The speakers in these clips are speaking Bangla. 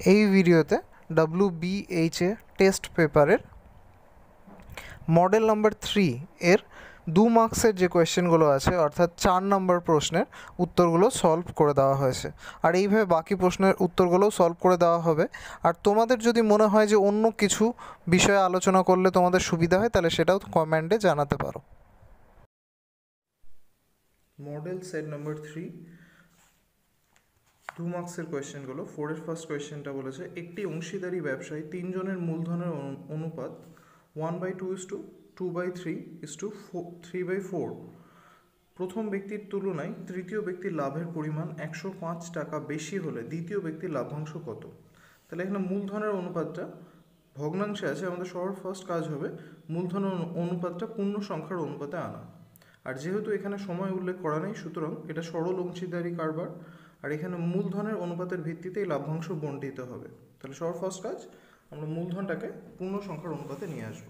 এই ভিডিওতে ডাব্লিউ বিএইচ এ টেস্ট পেপারের মডেল নাম্বার থ্রি এর দু মার্কসের যে কোয়েশ্চেনগুলো আছে, অর্থাৎ চার নম্বর প্রশ্নের উত্তরগুলো সলভ করে দেওয়া হয়েছে। আর এইভাবে বাকি প্রশ্নের উত্তরগুলোও সলভ করে দেওয়া হবে। আর তোমাদের যদি মনে হয় যে অন্য কিছু বিষয়ে আলোচনা করলে তোমাদের সুবিধা হয়, তাহলে সেটাও কমেন্টে জানাতে পারো। Model set number three two মার্কসের কোয়েশ্চেনগুলো ফোরের ফার্স্ট কোয়েশ্চেনটা বলেছে, একটি অংশীদারি ব্যবসায়ী তিনজনের মূলধনের অনুপাত one by two is to two by three is to three by four প্রথম ব্যক্তির তুলনায় তৃতীয় ব্যক্তির লাভের পরিমাণ একশো পাঁচ টাকা বেশি হলে দ্বিতীয় ব্যক্তির লাভাংশ কত? তাহলে এখানে মূলধনের অনুপাতটা ভগ্নাংশে আছে, আমাদের সবার ফার্স্ট কাজ হবে মূলধনের অনুপাতটা পূর্ণ সংখ্যার অনুপাতে আনা। আর যেহেতু এখানে সময় উল্লেখ করা নেই, সুতরাং এটা সরল অংশীদারি কারবার। আর এখানে মূলধনের অনুপাতের ভিত্তিতেই লাভ্যাংশ বণ্টিত হবে। তাহলে সবার ফার্স্ট কাজ, আমরা মূলধনটাকে পূর্ণ সংখ্যার অনুপাতে নিয়ে আসব।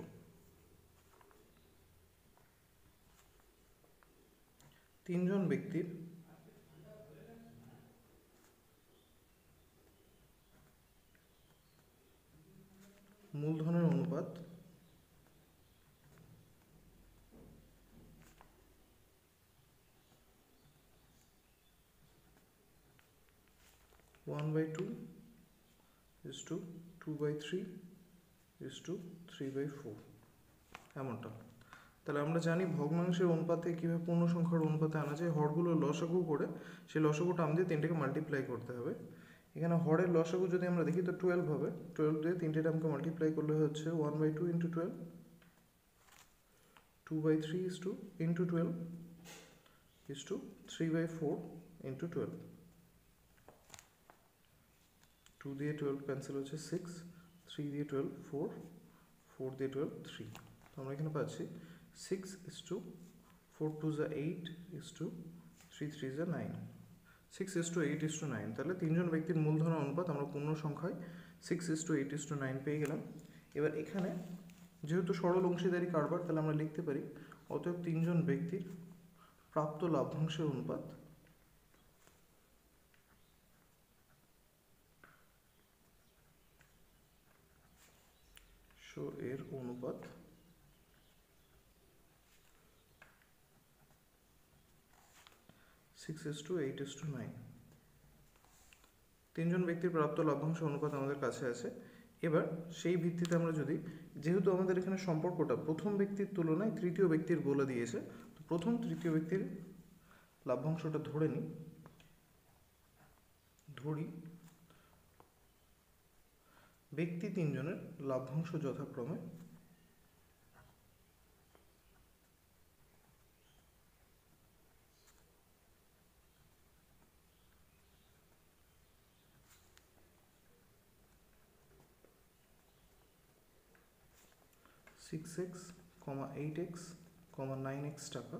তিনজন ব্যক্তির মূলধনের অনুপাত one by two is to two by three is to three by four এমনটা। তাহলে আমরা জানি ভগ্নাংশের অনুপাতে কীভাবে পূর্ণ সংখ্যার অনুপাতে আনা যায়। হরগুলো লসাগু করে সেই লসাগু টার্ম দিয়ে তিনটেকে মাল্টিপ্লাই করতে হবে। এখানে হরের লসাগু যদি আমরা দেখি তো টুয়েলভ হবে। টুয়েলভ দিয়ে তিনটে টার্মকে মাল্টিপ্লাই করলে হচ্ছে one by two into twelve two by three is to into twelve is to three by four into twelve two দিয়ে টুয়েলভ ক্যান্সেল হচ্ছে সিক্স থ্রি দিয়ে টুয়েলভ ফোর ফোর দিয়ে টুয়েলভ থ্রি তো আমরা এখানে পাচ্ছি six is to four two যা eight is to three three যা nine six is to eight is to nine তাহলে তিনজন ব্যক্তির মূলধনের অনুপাত আমরা পূর্ণ সংখ্যায় six is to eight is to nine পেয়ে গেলাম। এবার এখানে যেহেতু সরল অংশীদারি কারবার, তাহলে আমরা লিখতে পারি, অতএব তিনজন ব্যক্তির প্রাপ্ত লাভ্যাংশের অনুপাত সো এর অনুপাত? Six is to eight is to nine তিনজন ব্যক্তির প্রাপ্ত লভ্যাংশ অনুপাত আমাদের কাছে আছে। এবার সেই ভিত্তিতে আমরা যদি, যেহেতু আমাদের এখানে সম্পর্কটা প্রথম ব্যক্তির তুলনায় তৃতীয় ব্যক্তির বলে দিয়েছে, তো প্রথম তৃতীয় ব্যক্তির লাভ্যাংশটা ধরে নিই। ধরি ব্যক্তি তিনজনের লাভ্যাংশ যথাক্রমে six x comma eight x comma nine x টাকা।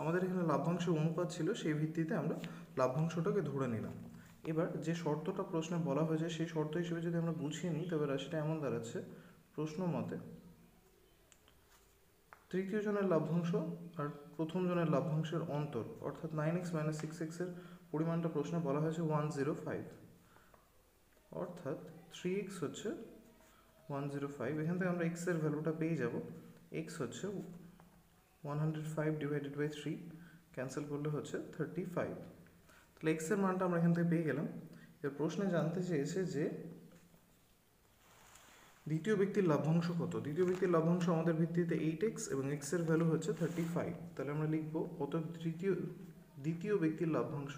আমাদের এখানে লভ্যাংশের অনুপাত ছিল, সেই ভিত্তিতে আমরা লভ্যাংশটাকে ধরে নিলাম। এবার যে শর্তটা প্রশ্নে বলা হয়েছে, সেই শর্ত হিসেবে যদি আমরা বুঝিয়ে নিই, তবে রাশিটা এমন দাঁড়াচ্ছে, প্রশ্ন মতে, তৃতীয় জনের লাভ্যাংশ আর প্রথম জনের লাভ্যাংশের অন্তর, অর্থাৎ নাইন এক্স মাইনাস সিক্স এক্সের পরিমাণটা প্রশ্নে বলা হয়েছে ওয়ান জিরো ফাইভ অর্থাৎ থ্রি এক্স হচ্ছে ওয়ান জিরো ফাইভ এখান থেকে আমরা এক্সের ভ্যালুটা পেয়ে যাব। এক্স হচ্ছে one hundred five divided by three cancel করলে হচ্ছে থার্টি ফাইভ তাহলে এক্সের মানটা আমরা এখান থেকে পেয়ে গেলাম। এর প্রশ্নে জানতে চেয়েছে যে, দ্বিতীয় ব্যক্তির লাভ্যাংশ কত? দ্বিতীয় ব্যক্তির লাভ্যাংশ আমাদের ভিত্তিতে এইট এক্স এবং এক্সের ভ্যালু হচ্ছে থার্টি ফাইভ তাহলে আমরা লিখব কত তৃতীয় দ্বিতীয় ব্যক্তির লাভ্যাংশ?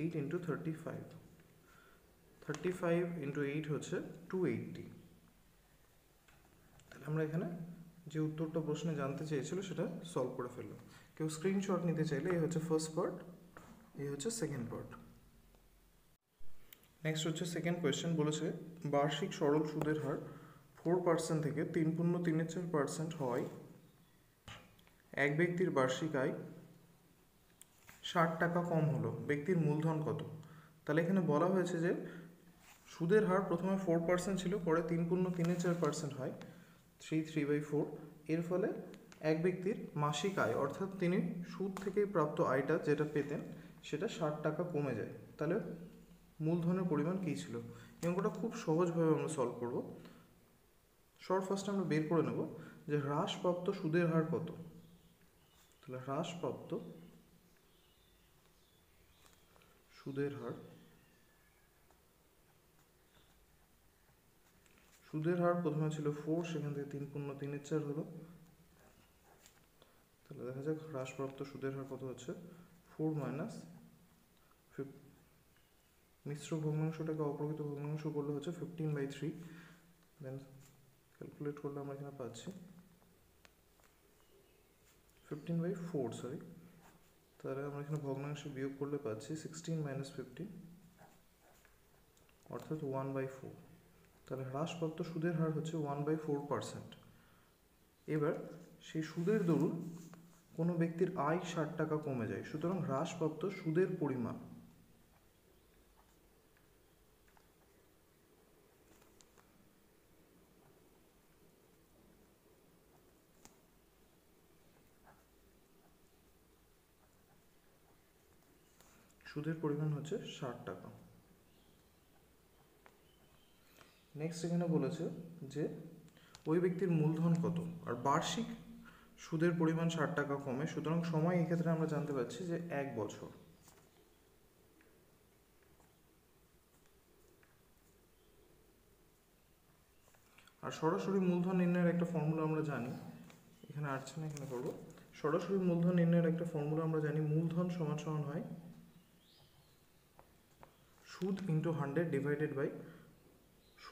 Eight into thirty five thirty five into eight হচ্ছে টু এইটটি তাহলে আমরা এখানে যে উত্তরটা প্রশ্নে জানতে চেয়েছিল সেটা সলভ করে ফেললাম। কেউ স্ক্রিনশট নিতে চাইলে এই হচ্ছে ফার্স্ট পার্ট এই হচ্ছে সেকেন্ড পার্ট নেক্সট হচ্ছে সেকেন্ড কোয়েশ্চেন বলেছে বার্ষিক সরল সুদের হার ফোর পার্সেন্ট থেকে তিন পূর্ণ তিনের চার পার্সেন্ট হয়। এক ব্যক্তির বার্ষিক আয় ষাট টাকা কম হলো, ব্যক্তির মূলধন কত? তাহলে এখানে বলা হয়েছে যে সুদের হার প্রথমে ফোর পার্সেন্ট ছিল, পরে তিন পূর্ণ তিনে চার পার্সেন্ট হয় থ্রি থ্রি বাই ফোর এর ফলে এক ব্যক্তির মাসিক আয়, অর্থাৎ তিনি সুদ থেকেই প্রাপ্ত আয়টা যেটা পেতেন, সেটা ষাট টাকা কমে যায়। তাহলে মূলধনের পরিমাণ কী ছিল? এই অঙ্কটা খুব সহজভাবে আমরা সলভ করব। শর্ট ফার্স্ট আমরা বের করে নেব যে হ্রাসপ্রাপ্ত সুদের হার কত? তাহলে হ্রাসপ্রাপ্ত সুদের হার সুদের হার প্রথমে ছিল ফোর সেখান থেকে তিন পূর্ণ তিনের চার হলো। তাহলে দেখা যাক, হ্রাসপ্রাপ্ত সুদের হার কত হচ্ছে? ফোর মাইনাস মিশ্র ভগ্নাংশটাকে অপ্রকৃত ভগ্নাংশ করলে হচ্ছে fifteen by three then calculate করলে আমরা এখানে পাচ্ছি ফিফটিন বাই ফোর সরি তাহলে আমরা এখানে ভগ্নাংশ বিয়োগ করলে পাচ্ছি সিক্সটিন মাইনাস ফিফটিন অর্থাৎ ওয়ান বাই ফোর তাহলে হ্রাসপ্রাপ্ত সুদের হার হচ্ছে ওয়ান বাই ফোর পার্সেন্ট এবার সেই সুদের দরুন কোনো ব্যক্তির আয় ষাট টাকা কমে যায়, সুতরাং হ্রাসপ্রাপ্ত সুদের পরিমাণ। সুদের পরিমাণ হচ্ছে ষাট টাকা। নেক্সট এখানে বলেছে যে, ওই ব্যক্তির মূলধন কত আর বার্ষিক সুদের পরিমাণ ষাট টাকা কমে, সুতরাং সময় এক্ষেত্রে আমরা জানতে পারছি যে এক বছর। আর সরাসরি মূলধন নির্ণয়ের একটা ফর্মুলা আমরা জানি, এখানে আসছে না, এখানে করব। সরাসরি মূলধন নির্ণয়ের একটা ফর্মুলা আমরা জানি, মূলধন সমান সমান হয় সুদ ইন্টু হান্ড্রেড ডিভাইডেড বাই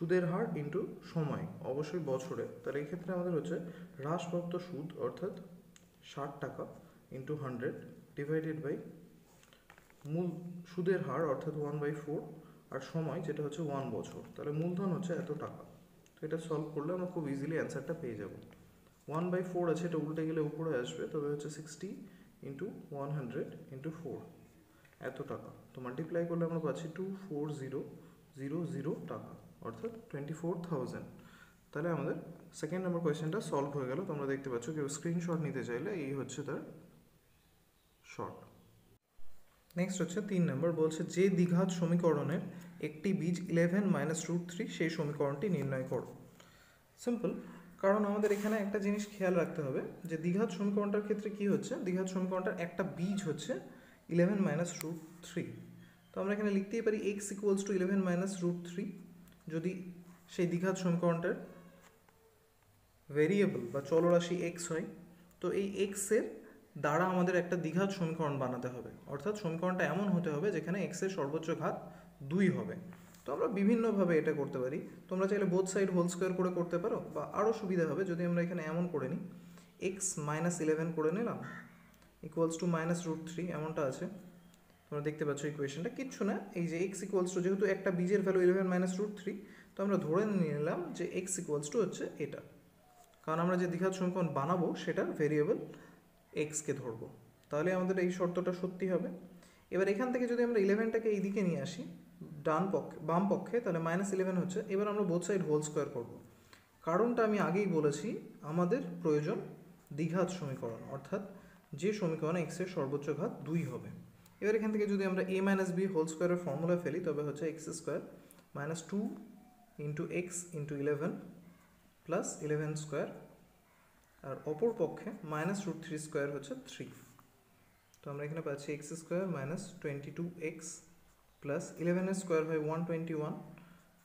সুদের হার ইন্টু সময়, অবশ্যই বছরে। তাহলে এই ক্ষেত্রে আমাদের হচ্ছে হ্রাসপ্রাপ্ত সুদ অর্থাৎ ষাট টাকা ইন্টু হান্ড্রেড ডিভাইডেড বাই মূল সুদের হার অর্থাৎ ওয়ান বাই ফোর আর সময় যেটা হচ্ছে ওয়ান বছর। তাহলে মূলধন হচ্ছে এত টাকা। তো এটা সলভ করলে আমরা খুব ইজিলি অ্যান্সারটা পেয়ে যাব। ওয়ান বাই ফোর আছে, এটা উল্টে গেলে উপরে আসবে, তবে হচ্ছে sixty into one hundred into four এত টাকা। তো মাল্টিপ্লাই করলে আমরা পাচ্ছি two four zero zero zero টাকা। অর্থাৎ টোয়েন্টি ফোর থাউজেন্ড তাহলে আমাদের সেকেন্ড নাম্বার কোয়েশ্চেনটা সলভ হয়ে গেল। তোমরা দেখতে পাচ্ছ কেউ স্ক্রিনশট নিতে চাইলে এই হচ্ছে তার শর্ট নেক্সট হচ্ছে তিন নম্বর বলছে যে দ্বিঘাত সমীকরণের একটি বীজ ইলেভেন মাইনাস রুট থ্রি সেই সমীকরণটি নির্ণয় করো। সিম্পল কারণ আমাদের এখানে একটা জিনিস খেয়াল রাখতে হবে যে দ্বিঘাত সমীকরণটার ক্ষেত্রে কি হচ্ছে? দ্বিঘাত সমীকরণটার একটা বীজ হচ্ছে ইলেভেন মাইনাস রুট থ্রি তো আমরা এখানে লিখতেই পারি x equals to eleven minus root three যদি সেই দ্বিঘাত সমীকরণটার ভেরিয়েবল বা চলরাশি এক্স হয়, তো এই এক্সের দ্বারা আমাদের একটা দ্বিঘাত সমীকরণ বানাতে হবে। অর্থাৎ সমীকরণটা এমন হতে হবে যেখানে এক্সের সর্বোচ্চ ঘাত দুই হবে। তো আমরা বিভিন্নভাবে এটা করতে পারি। তোমরা চাইলে বোথ সাইড হোল স্কোয়ার করে করতে পারো বা আরও সুবিধা হবে যদি আমরা এখানে এমন করে নিই। এক্স মাইনাস ইলেভেন করে নিলাম equals to minus root three এমনটা আছে। তোমরা দেখতে পাচ্ছ ইকুয়েশনটা কিচ্ছু না, এই যে এক্স ইকুয়ালস টু যেহেতু একটা বীজের value eleven minus root three তো আমরা ধরে নিয়ে নিলাম যে এক্স ইকুয়ালস টু হচ্ছে এটা। কারণ আমরা যে দ্বিঘাত সমীকরণ বানাবো সেটার ভেরিয়েবল এক্সকে ধরবো। তাহলে আমাদের এই শর্তটা সত্যি হবে। এবার এখান থেকে যদি আমরা ইলেভেনটাকে এই দিকে নিয়ে আসি, ডান পক্ষে, বাম পক্ষে, তাহলে মাইনাস ইলেভেন হচ্ছে। এবার আমরা বোথ সাইড হোল স্কোয়ার করব। কারণটা আমি আগেই বলেছি, আমাদের প্রয়োজন দ্বিঘাত সমীকরণ, অর্থাৎ যে সমীকরণে এক্সের সর্বোচ্চ ঘাত দুই হবে। এবার এখান থেকে যদি আমরা এ মাইনাস বি হোল স্কোয়ারের ফর্মুলা ফেলি, তবে হচ্ছে x square minus two into x into eleven plus eleven square আর অপর পক্ষে মাইনাস রুট থ্রি স্কোয়ার হচ্ছে থ্রি তো আমরা এখানে পাচ্ছি x square minus twenty two x plus ইলেভেনের স্কোয়ার হয় ওয়ান টোয়েন্টি ওয়ান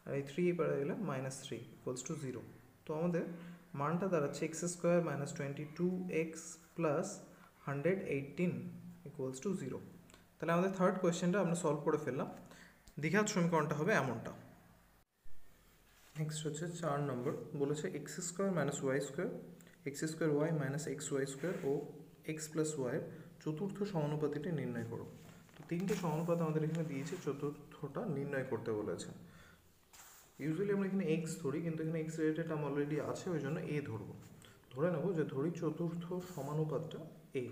আর এই থ্রি পাড়া গেলে minus three equals to zero তো আমাদের মানটা দাঁড়াচ্ছে x square minus twenty two x plus hundred eighteen equals to zero তাহলে আমাদের থার্ড কোয়েশ্চেনটা আমরা সলভ করে ফেললাম। দ্বিঘাত সমীকরণটা হবে এমনটা। নেক্সট হচ্ছে চার নম্বর বলেছে x square minus y square x square y minus x y square ও এক্স প্লাস ওয়াইয়ের চতুর্থ সমানুপাতিটি নির্ণয় করো। তো তিনটে সমানুপাত আমাদের এখানে দিয়েছে, চতুর্থটা নির্ণয় করতে বলেছে। ইউজুয়ালি আমরা এখানে এক্স ধরি, কিন্তু এখানে এক্স রিলেটেড টার্ম অলরেডি আছে, ওই জন্য এ ধরবো। ধরে নেব যে ধরি চতুর্থ সমানুপাতটা এ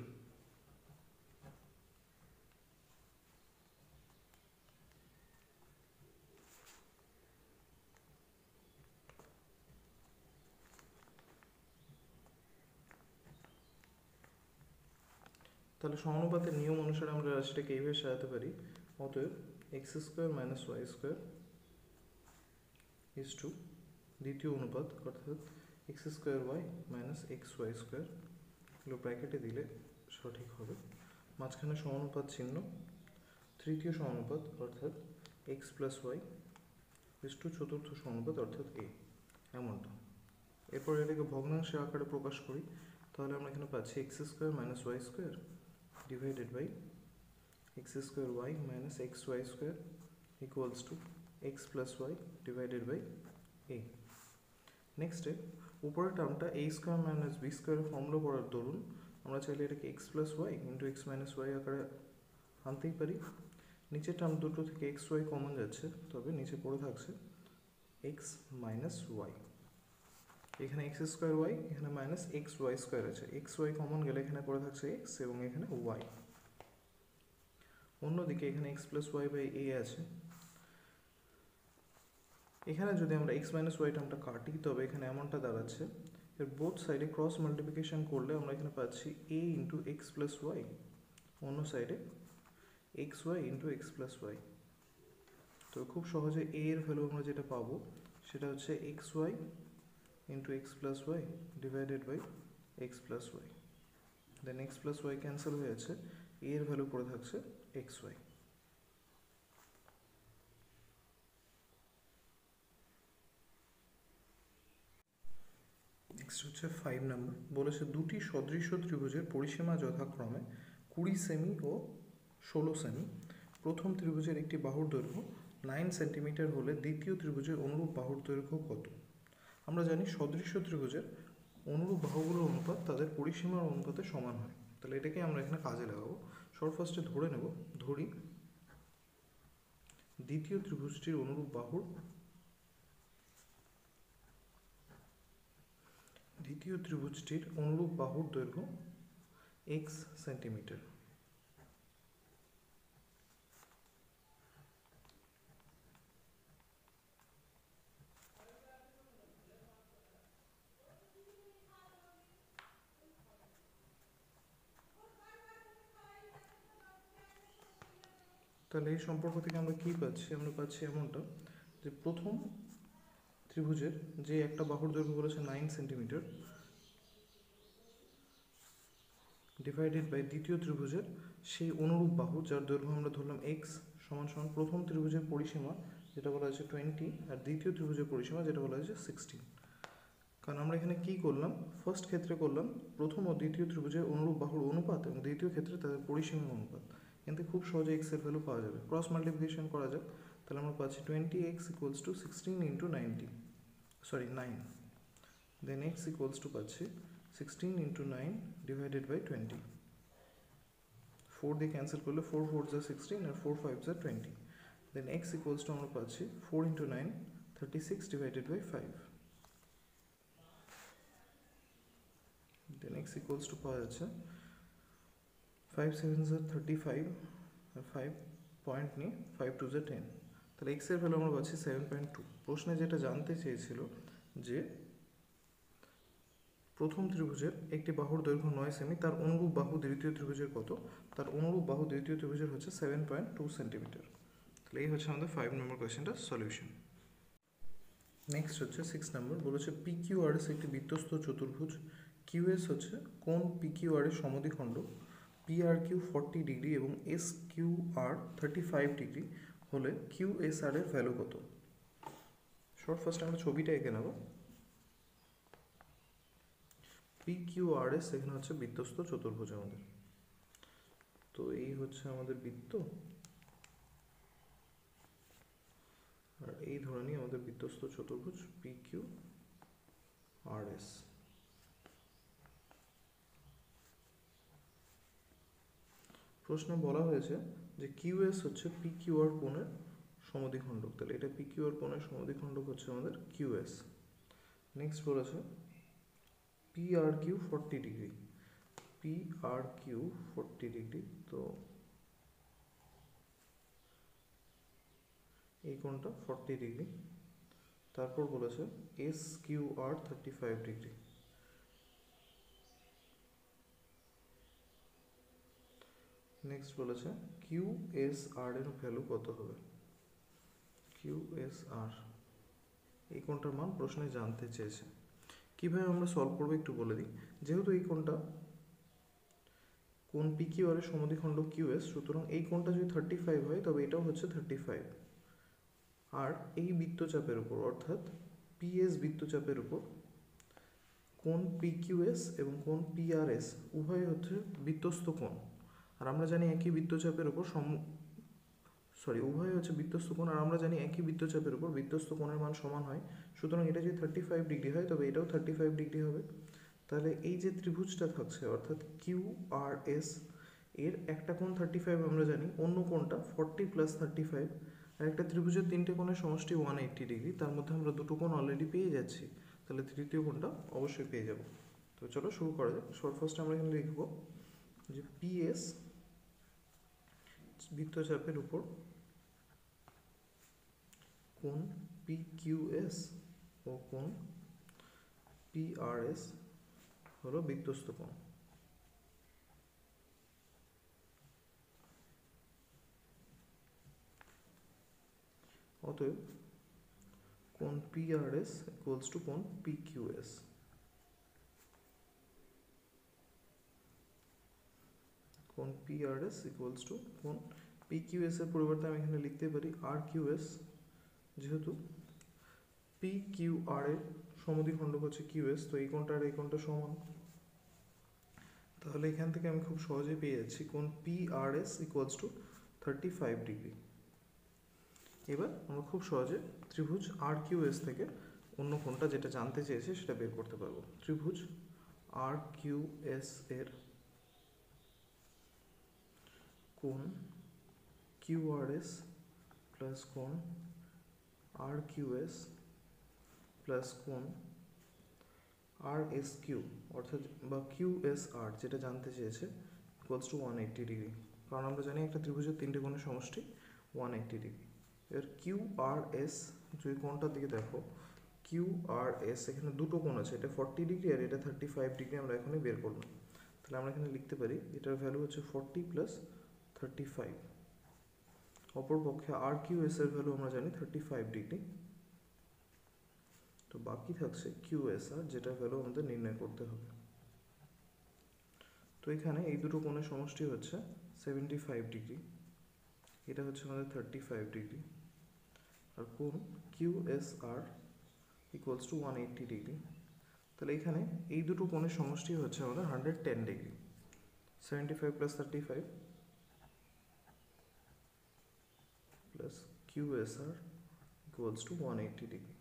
তাহলে সমানুপাতের নিয়ম অনুসারে আমরা রাশিটাকে এইভাবে সাজাতে পারি। অতএব x square minus y square is to দ্বিতীয় অনুপাত, অর্থাৎ x square y minus x y square এগুলো ব্র্যাকেটে দিলে সঠিক হবে। মাঝখানে সমানুপাত চিহ্ন, তৃতীয় সমানুপাত, অর্থাৎ x plus y is to চতুর্থ সমানুপাত, অর্থাৎ এ এমনটা। এরপর এটাকে ভগ্নাংশের আকারে প্রকাশ করি, তাহলে আমরা এখানে পাচ্ছি x square minus y square by x square y minus x y square equals to x plus y divided by a নেক্সটে উপরের টার্মটা এ স্কোয়ার মাইনাস বি স্কোয়ারের ফর্মুলা করার দরুন, আমরা চাইলে এটাকে x plus y into x minus y আকারে আনতেই পারি। নিচের টার্ম দুটো থেকে এক্স ওয়াই কমন যাচ্ছে, তবে নিচে পড়ে থাকছে এক্স মাইনাস ওয়াই এখানে এক্স স্কোয়ার ওয়াই এখানে মাইনাস এক্স ওয়াই স্কোয়ার আছে। এক্স ওয়াই কমন গেলে এখানে পড়ে থাকছে এক্স এবং এখানে ওয়াই অন্যদিকে এখানে x plus y by a আছে। এখানে যদি আমরা এক্স মাইনাস ওয়াই টার্মটা কাটি, তবে এখানে এমনটা দাঁড়াচ্ছে এর বোথ সাইডে ক্রস মাল্টিপ্লিকেশন করলে আমরা এখানে পাচ্ছি a into x plus y অন্য সাইডে x y into x plus y তো খুব সহজে এ এর ভ্যালু আমরা যেটা পাবো, সেটা হচ্ছে x y into x plus y divided by x plus y then x plus y cancel হয়ে যাচ্ছে এ এর ভ্যালু পড়ে থাকছে ওয়াই নেক্সট হচ্ছে ফাইভ নাম্বার বলেছে দুটি সদৃশ্য ত্রিভুজের পরিসীমা যথাক্রমে কুড়ি সেমি ও ষোলো সেমি প্রথম ত্রিভুজের একটি বাহুর দৈর্ঘ্য নাইন সেন্টিমিটার হলে দ্বিতীয় ত্রিভুজের অনুরূপ বাহুর দৈর্ঘ্য কত? আমরা জানি সদৃশ্য ত্রিভুজের অনুরূপ বাহুগুলোর অনুপাত তাদের পরিসীমার অনুপাতে সমান হয়। তাহলে এটাকে আমরা এখানে কাজে লাগাবো। সর্ব ফার্স্টে ধরে নেব, ধরি দ্বিতীয় ত্রিভুজটির অনুরূপ বাহুর দ্বিতীয় ত্রিভুজটির অনুরূপ বাহুর দৈর্ঘ্য এক্স সেন্টিমিটার তাহলে এই সম্পর্ক থেকে আমরা কী পাচ্ছি? আমরা পাচ্ছি এমনটা যে প্রথম ত্রিভুজের যে একটা বাহুর দৈর্ঘ্য বলেছে নাইন সেন্টিমিটার ডিভাইডেড বাই দ্বিতীয় ত্রিভুজের সেই অনুরূপ বাহু, যার দৈর্ঘ্য আমরা ধরলাম এক্স সমান সমান প্রথম ত্রিভুজের পরিসীমা, যেটা বলা হয়েছে টোয়েন্টি আর দ্বিতীয় ত্রিভুজের পরিসীমা, যেটা বলা হয়েছে সিক্সটিন কারণ আমরা এখানে কি করলাম? ফার্স্ট ক্ষেত্রে করলাম প্রথম ও দ্বিতীয় ত্রিভুজের অনুরূপ বাহুর অনুপাত এবং দ্বিতীয় ক্ষেত্রে তাদের পরিসীমার অনুপাত। কিন্তু খুব সহজে এক্সের ভ্যালু পাওয়া যাবে। ক্রস মাল্টিপ্লিকেশন করা যাক, তাহলে আমরা পাচ্ছি twenty x equals to sixteen into ninety sorry nine then x equals to পাচ্ছি sixteen into nine divided by twenty four দিয়ে ক্যান্সেল করলে ফোর ফোর যা সিক্সটিন আর ফোর ফাইভ যা twenty then x equals to আমরা পাচ্ছি four into nine thirty six divided by five then x equals to পাওয়া যাচ্ছে ফাইভ সেভেন জা থার্টি ফাইভ ফাইভ পয়েন্ট নিয়ে ফাইভ টু জা টেন তাহলে এক্সের ভ্যালু আমরা পাচ্ছি সেভেন পয়েন্ট টু প্রশ্নে যেটা জানতে চেয়েছিল যে প্রথম ত্রিভুজের একটি বাহুর দৈর্ঘ্য নয় সেমি, তার অনুরূপ বাহু দ্বিতীয় ত্রিভুজের কত? তার অনুরূপ বাহু দ্বিতীয় ত্রিভুজের হচ্ছে সেভেন পয়েন্ট টু সেন্টিমিটার তাহলে এই হচ্ছে আমাদের ফাইভ নম্বর কোয়েশ্চেনটার সলিউশন নেক্সট হচ্ছে সিক্স নম্বর বলেছে পি কিউ আর একটি বৃত্তস্থ চতুর্ভুজ। কিউএস হচ্ছে কোন পি এর সমদ্বিখণ্ড? P R Q forty degree এবং S Q R thirty five degree হলে কিউ এস এর ভ্যালু কত? শর্ট ফার্স্ট আমরা ছবিটা এঁকে নেব। পি এখানে হচ্ছে বৃত্তস্থ চতুর্ভুজ আমাদের। তো এই হচ্ছে আমাদের বৃত্ত। আর এই ধরনের আমাদের বৃত্তস্থ চতুর্ভুজ পি কিউ আর প্রশ্নে বলা হয়েছে যে কিউএস হচ্ছে পি কিউ আর কোণের সমদ্বিখণ্ডক। তাহলে এটা পি কিউ আর কোণের সমদ্বিখণ্ডক হচ্ছে আমাদের কিউএস। নেক্সট বলেছে P R Q forty degree. P R Q forty degree, তো এই কোণটা ফর্টি ডিগ্রি। তারপর বলেছে S Q R thirty five degree. Next বলেছে কিউ এস আর এর ভ্যালু কত হবে? কিউ এস আর এই কোনটার মান প্রশ্নে জানতে চেয়েছে। কীভাবে আমরা সলভ করব একটু বলে দিই। যেহেতু এই কোনটা, কোন পি কিউ আর এর কিউ এস সুতরাং এই কোনটা যদি থার্টি ফাইভ হয়, তবে এটাও হচ্ছে থার্টি ফাইভ আর এই বৃত্তচাপের উপর, অর্থাৎ পিএস বৃত্তচাপের উপর, কোন পি কিউ এস এবং কোন পি আর এস উভয় হচ্ছে বৃত্তস্থ কোণ। আর আমরা জানি একই বৃত্তচাপের উপর সম সরি উভয় হচ্ছে বৃত্তস্থ কোণ আর আমরা জানি একই বৃত্তচাপের উপর বৃত্তস্থ কোণের মান সমান হয়। সুতরাং এটা যদি থার্টি ফাইভ ডিগ্রি হয়, তবে এটাও থার্টি ফাইভ ডিগ্রি হবে। তাহলে এই যে ত্রিভুজটা থাকছে, অর্থাৎ কিউ আর এস এর একটা কোণ থার্টি ফাইভ আমরা জানি, অন্য কোণটা ফর্টি প্লাস থার্টি ফাইভ আর একটা ত্রিভুজের তিনটে কোণের সমষ্টি ওয়ান এইট্টি ডিগ্রি তার মধ্যে আমরা দুটো কোণ অলরেডি পেয়ে যাচ্ছি। তাহলে তৃতীয় কোণটা অবশ্যই পেয়ে যাব। তো চলো শুরু করা যাক। শর্ট ফার্স্টে আমরা এখানে লিখব যে পিএস বৃত্তচাপের উপর কোন পি কিউ এস ও কোন পি আর এস হলো বৃত্তস্থ কোণ। অতএব কোন P R S equals to কোণ পি কোণ P R S equals to কোন পি কিউ এস এর পরিবর্তে আমি এখানে লিখতে পারি আর কিউ এস যেহেতু পি কিউ আর এর সমদ্বিখণ্ডক হচ্ছে কিউ এস তো এই কোণটা আর এই কোণটা সমান। তাহলে এখান থেকে আমি খুব সহজে পেয়ে যাচ্ছি কোন P R S equals to thirty five degree এবার আমরা খুব সহজে ত্রিভুজ আর কিউ এস থেকে অন্য কোণটা যেটা জানতে চেয়েছে সেটা বের করতে পারব। ত্রিভুজ আর কিউ এস এর কোণ কিউ আর এস প্লাস কোণ আর কিউ এস প্লাস কোণ আর এস কিউ, অর্থাৎ বা কিউ আর যেটা জানতে চেয়েছে equals to one eighty degree কারণ আমরা জানি একটা ত্রিভুজের তিনটে কোণের সমষ্টি ওয়ান এইট্টি ডিগ্রি এবার কিউ আর এস, যদি কোণটার দিকে দেখো, কিউ আর এস, এখানে দুটো কোণ আছে, এটা ফর্টি ডিগ্রি আর এটা থার্টি ফাইভ ডিগ্রি আমরা এখনই বের করলাম তাহলে আমরা এখানে লিখতে পারি, এটার ভ্যালু হচ্ছে ফর্টি প্লাস থার্টি ফাইভ অপরপক্ষে আর কিউ এস এর ভ্যালু আমরা জানি থার্টি ফাইভ ডিগ্রি তো বাকি থাকছে কিউ এস আর, যেটা ভ্যালু আমাদের নির্ণয় করতে হবে। তো এখানে এই দুটো কোণের সমষ্টি হচ্ছে সেভেন্টি ফাইভ ডিগ্রি এটা হচ্ছে আমাদের থার্টি ফাইভ ডিগ্রি আর কোণ Q S R equals to one eighty degree তাহলে এখানে এই দুটো কোণের সমষ্টি হচ্ছে আমাদের hundred ten degree seventy five plus thirty five plus Q S R equals to one eighty degree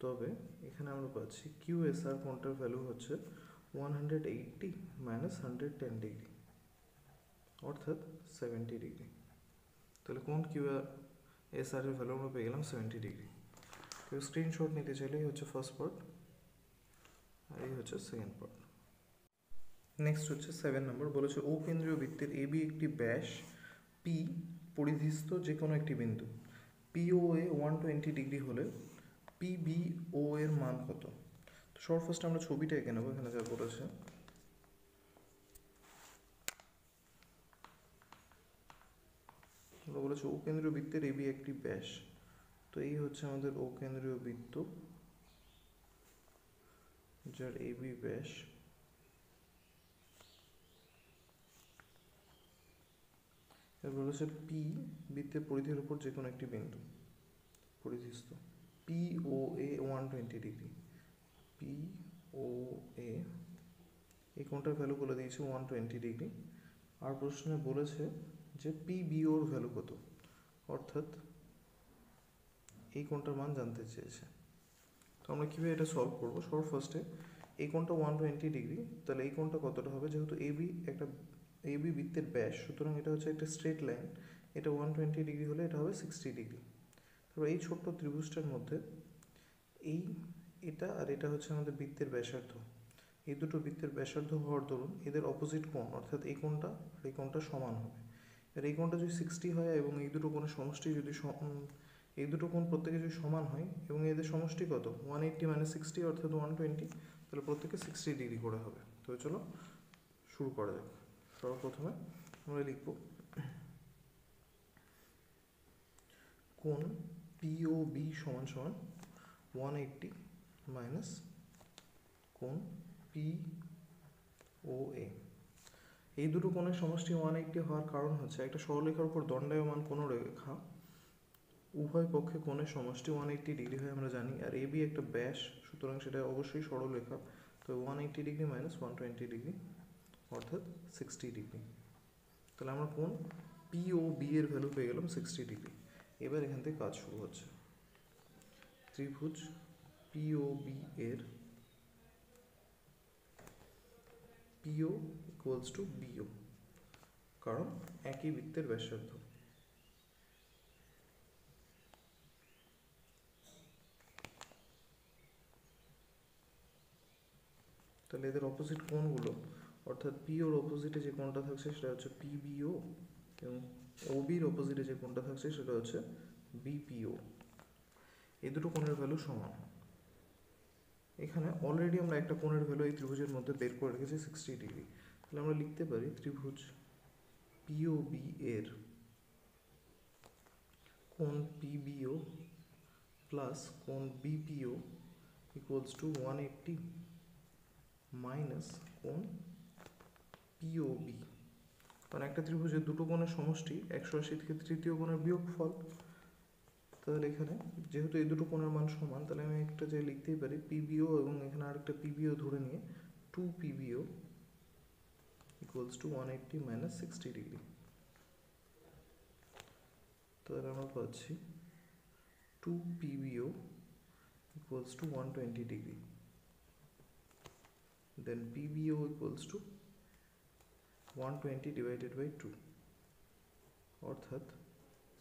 তবে এখানে আমরা পাচ্ছি কিউ এস আর কোণটার ভ্যালু হচ্ছে one hundred eighty minus hundred ten degree অর্থাৎ সেভেন্টি ডিগ্রি তাহলে কোন কিউ এস আর এর ভ্যালু আমরা পেয়ে গেলাম সেভেন্টি ডিগ্রি কেউ স্ক্রিনশট নিতে চাইলে হচ্ছে ফার্স্ট পার্ট আর এই হচ্ছে সেকেন্ড পার্ট নেক্সট হচ্ছে সেভেন নম্বর বলেছে ও কেন্দ্রীয় বৃত্তের বি একটি ব্যাস পি পরিধিস্থ যে কোনো একটি বিন্দু P O A one twenty degree হলে পি বি ও এর মান কত? তো শর্ট ফার্স্ট আমরা ছবিটা এঁকে নেব, এখানে যা বলেছে আমরা বলেছি, ও কেন্দ্রীয় বৃত্তের এবি একটি ব্যাস। তো এই হচ্ছে আমাদের ও কেন্দ্রীয় বৃত্ত, যার এবি ব্যাস। এবার হচ্ছে পি বৃত্তের পরিধির উপর যে কোনো একটি বিন্দু, পরিধিস্থ। P O A one twenty degree P O A এই কোনটার ভ্যালু বলে দিয়েছে ওয়ান টোয়েন্টি ডিগ্রি আর প্রশ্নে বলেছে যে পি বিওর ভ্যালু কত? অর্থাৎ এই কোনটার মান জানতে চেয়েছে। তো আমরা কীভাবে এটা সলভ করব? সবার ফার্স্টে এই কোনটা ওয়ান টোয়েন্টি ডিগ্রি তাহলে এই কোনটা কতটা হবে? যেহেতু এ বি একটা এ বি বৃত্তের ব্যাস সুতরাং এটা হচ্ছে একটা স্ট্রেট লাইন এটা ওয়ান টোয়েন্টি ডিগ্রি হলে এটা হবে সিক্সটি ডিগ্রি তারপর এই ছোট্ট ত্রিভুজটার মধ্যে এই এটা আর এটা হচ্ছে আমাদের বৃত্তের ব্যাসার্ধ। এই দুটো বৃত্তের ব্যাসার্ধ হওয়ার দরুন এদের অপোজিট কোণ, অর্থাৎ এই কোণটা আর এই কোণটা সমান হবে। আর এই কোণটা যদি সিক্সটি হয় এবং এই দুটো কোণের সমষ্টি যদি এই দুটো কোণ প্রত্যেকে যদি সমান হয় এবং এদের সমষ্টি কত? ওয়ান এইট্টি মানে সিক্সটি অর্থাৎ ওয়ান টোয়েন্টি তাহলে প্রত্যেকে সিক্সটি ডিগ্রি করে হবে। তো চলো শুরু করা যাক। সর্বপ্রথমে আমরা লিখব কোন পিওবি সমান সমান ওয়ান এইট্টি মাইনাস কোন পি ও এ এই দুটো কোণের সমষ্টি ওয়ান এইট্টি হওয়ার কারণ হচ্ছে একটা সরলরেখার উপর দণ্ডায়মান কোনো রেখা উভয় পক্ষে কোণের সমষ্টি ওয়ান এইট্টি ডিগ্রি হয় আমরা জানি, আর এ বি একটা ব্যাস, সুতরাং সেটা অবশ্যই সরলরেখা। তো one eighty degree minus one twenty degree অর্থাৎ সিক্সটি ডিগ্রি তাহলে আমরা কোন? পি ও বি এর ভ্যালু পেয়ে গেলাম সিক্সটি ডিগ্রি এবার এখান থেকে কাজ শুরু হচ্ছে। ত্রিভুজ পি ও বি এর পিও ইকুয়ালস টু বিও কারণ একই বৃত্তের ব্যাসার্ধ। তাহলে এদের অপোজিট কোণগুলো অর্থাৎ পিওর অপোজিটে যে কোণটা থাকছে সেটা হচ্ছে পিবিও এবং ওবির অপোজিটে যে কোণটা থাকছে সেটা হচ্ছে বিপিও এই দুটো কোণের ভ্যালু সমান। এখানে অলরেডি আমরা একটা কোণের ভ্যালু এই ত্রিভুজের মধ্যে বের করে রেখেছি সিক্সটি ডিগ্রি তাহলে আমরা লিখতে পারি ত্রিভুজ পিওবি এর কোণ পিবিও প্লাস কোণ B P O equals to one eighty minus কোণ পিওবি কারণ একটা ত্রিভুজের দুটো কোণের সমষ্টি, একশো আশি থেকে তৃতীয় কোণের বিয়োগফল। তাহলে এখানে যেহেতু এই দুটো কোণের মান সমান, তাহলে আমি একটা যে লিখতেই পারি পিবিও এবং এখানে আরেকটা পিবিও ধরে নিয়ে two P B O equals to one eighty minus sixty degree তাহলে আমরা পাচ্ছি two P B O equals to one twenty degree then PBO equals to 120 divided by 2 অর্থাৎ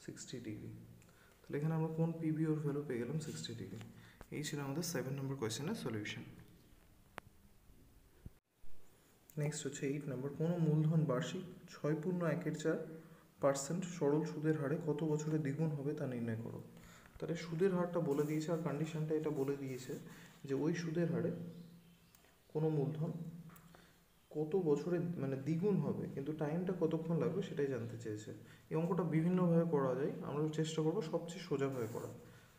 60 ডিগ্রি তাহলে এখানে আমরা কোন পিবিওর ভ্যালু পেয়ে গেলাম 60 ডিগ্রি এই ছিল আমাদের সেভেন নম্বর কোয়েশ্চেনের সলিউশন নেক্সট হচ্ছে এইট নম্বর কোনো মূলধন বার্ষিক ছয় পূর্ণ একের চার পার্সেন্ট সরল সুদের হারে কত বছরে দ্বিগুণ হবে তা নির্ণয় করো। তাহলে সুদের হারটা বলে দিয়েছে আর কন্ডিশনটা এটা বলে দিয়েছে যে ওই সুদের হারে কোনো মূলধন কত বছরে মানে দ্বিগুণ হবে, কিন্তু টাইমটা কতক্ষণ লাগবে সেটাই জানতে চেয়েছে। এই অঙ্কটা বিভিন্নভাবে করা যায়, আমরা চেষ্টা করব সবচেয়ে সোজাভাবে করা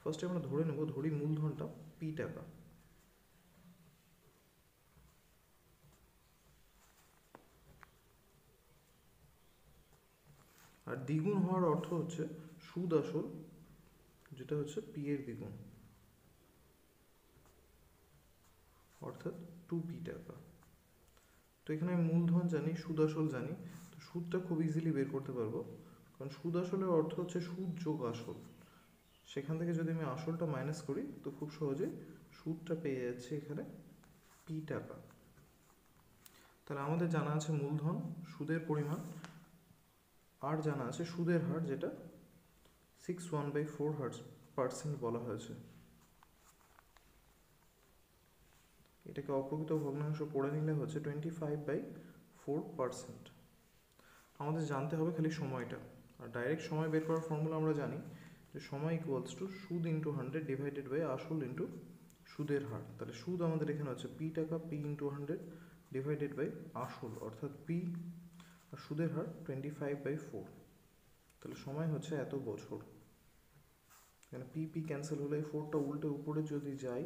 ফার্স্টে আমরা ধরে নেব ধরি মূলধনটা পি টাকা। আর দ্বিগুণ হওয়ার অর্থ হচ্ছে সুদ আসল, যেটা হচ্ছে পি এর দ্বিগুণ। অর্থাৎ টু পি টাকা। তো এখানে আমি মূলধন জানি, সুদ আসল জানি, তো সুদটা খুব ইজিলি বের করতে পারব। কারণ সুদ আসলের অর্থ হচ্ছে সুদ যোগ আসল। সেখান থেকে যদি আমি আসলটা মাইনাস করি, তো খুব সহজে সুদটা পেয়ে যাচ্ছে এখানে পি টাকা। তাহলে আমাদের জানা আছে মূলধন, সুদের পরিমাণ, আর জানা আছে সুদের হার, যেটা সিক্স ওয়ান বাই ফোর হার্স পার্সেন্ট বলা হয়েছে। এটাকে অপ্রকৃত ভগ্নাংশ পড়ে নিলে হচ্ছে twenty five by four percent আমাদের জানতে হবে খালি সময়টা। আর ডাইরেক্ট সময় বের করার ফর্মুলা আমরা জানি যে সময় ইকুয়ালস টু সুদ ইন্টু হান্ড্রেড ডিভাইডেড বাই আসল ইন্টু সুদের হার। তাহলে সুদ আমাদের এখানে হচ্ছে পি টাকা P into hundred divided by আসল, অর্থাৎ পি আর সুদের হার টোয়েন্টি ফাইভ বাই ফোর তাহলে সময় হচ্ছে এত বছর। এখানে পি পি ক্যান্সেল হলে ফোরটা উল্টে উপরে যদি যাই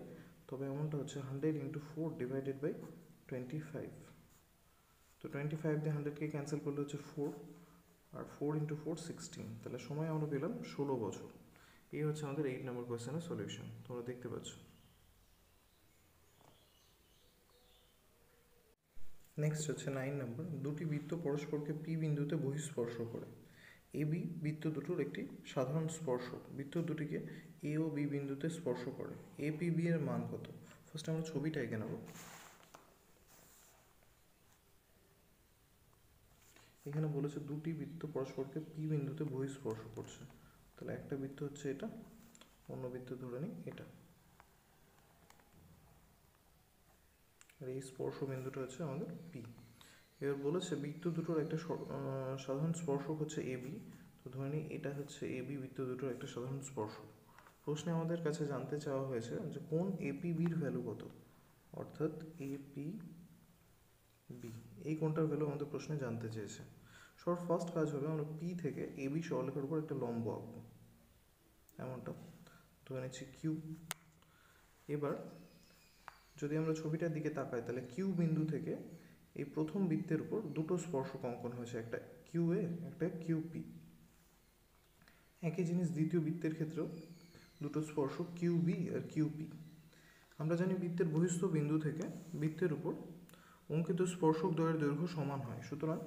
তবে এমনটা হচ্ছে hundred into four divided by twenty five তো টোয়েন্টি ফাইভ দিয়ে হান্ড্রেডকে ক্যান্সেল করলে হচ্ছে ফোর আর ফোর ইন্টু ফোর সিক্সটিন তাহলে সময় আমরা পেলাম ষোলো বছর। এই হচ্ছে আমাদের এইট নম্বর কোয়েশ্চেনের সলিউশন তোমরা দেখতে পাচ্ছ। নেক্সট হচ্ছে নাইন নম্বর দুটি বৃত্ত পরস্পরকে পি বিন্দুতে বহিঃস্পর্শ করে। এ বি বৃত্ত দুটোর একটি সাধারণ স্পর্শ বৃত্ত দুটিকে এ ও বি বিন্দুতে স্পর্শ করে। এ পি বি এর মান কত? ফার্স্ট আমরা ছবিটা এঁকে নেব। এখানে বলেছে দুটি বৃত্ত পরস্পরকে পি বিন্দুতে বহিঃস্পর্শ করছে। তাহলে একটা বৃত্ত হচ্ছে এটা, অন্য বৃত্ত ধরে নিই এটা। আর এই স্পর্শ বিন্দুটা হচ্ছে আমাদের পি এবার বলেছে বৃত্ত দুটোর একটা সাধারণ স্পর্শক হচ্ছে এ বি তো ধরে নিই এটা হচ্ছে এ বি বৃত্ত দুটোর একটা সাধারণ স্পর্শক। প্রশ্নে আমাদের কাছে জানতে চাওয়া হয়েছে যে কোন এপি বির ভ্যালু কত? অর্থাৎ এপি বি এই কোনটার ভ্যালু আমাদের প্রশ্নে জানতে চেয়েছে। সর ফার্স্ট কাজ হবে আমরা পি থেকে এ বি সরলেখার উপর একটা লম্ব আঁকবো। এমনটা। ধরে নিচ্ছি কিউ এবার যদি আমরা ছবিটার দিকে তাকাই, তাহলে কিউ বিন্দু থেকে এই প্রথম বৃত্তের উপর দুটো স্পর্শক অঙ্কন হয়েছে, একটা কিউ এ একটা কিউ পি একই জিনিস দ্বিতীয় বৃত্তের ক্ষেত্রেও দুটো স্পর্শক কিউ বি আর কিউ পি আমরা জানি বৃত্তের বহিস্থ বিন্দু থেকে বৃত্তের উপর অঙ্কিত স্পর্শক দ্বয়ের দৈর্ঘ্য সমান হয়। সুতরাং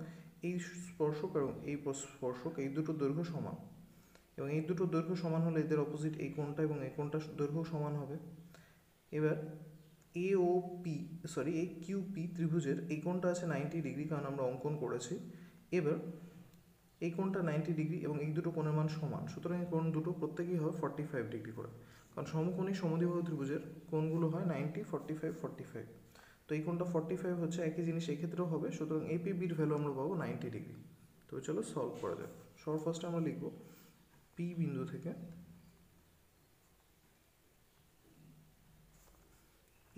এই স্পর্শক এবং এই স্পর্শক এই দুটো দৈর্ঘ্য সমান। এবং এই দুটো দৈর্ঘ্য সমান হলে এদের অপোজিট এই কোণটা এবং এই কোণটা দৈর্ঘ্য সমান হবে। এবার এ ও পি সরি এই কিউ পি ত্রিভুজের এই কোণটা আছে নাইনটি ডিগ্রি কারণ আমরা অঙ্কন করেছি। এবার এই কোণটা নাইনটি ডিগ্রি এবং এই দুটো কোণের মান সমান। সুতরাং এই কোণ দুটো প্রত্যেকেই হবে ফর্টি ফাইভ ডিগ্রি করে। কারণ সমকোণী সমদ্বিবাহু ত্রিভুজের কোণগুলো হয় ninety forty five forty five তো এই কোণটা ফর্টি ফাইভ হচ্ছে, একই জিনিস এই ক্ষেত্রেও হবে, সুতরাং এপি বির ভ্যালু আমরা পাবো নাইনটি ডিগ্রি তো চলো সলভ করা যাক। সবার ফার্স্টে আমরা লিখব পি বিন্দু থেকে